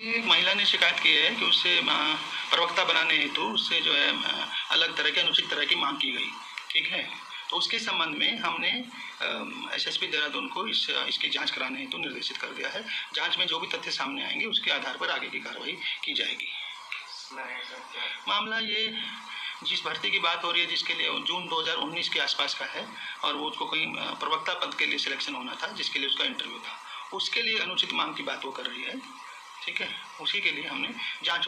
एक महिला ने शिकायत की है कि उससे प्रवक्ता बनाने हेतु उससे जो है अलग तरह की, अनुचित तरह की मांग की गई। ठीक है? तो उसके संबंध में हमने एसएसपी देहरादून को इस, इसकी जाँच कराने हेतु निर्देशित कर दिया है। जाँच में जो भी तथ्य सामने आएँगे, उसके आधार पर आगे की कार्रवाई की जाएगी। मामला ये, जिस भर्ती की बात हो रही है, जिसके लिए जून 2019 के आसपास का है, और वो उसको कहीं प्रवक्ता पद के लिए सिलेक्शन होना था, जिसके लिए उसका इंटरव्यू था। उसके लिए अनुचित मांग की बात वो कर रही है। ठीक है? उसी के लिए हमने जाँच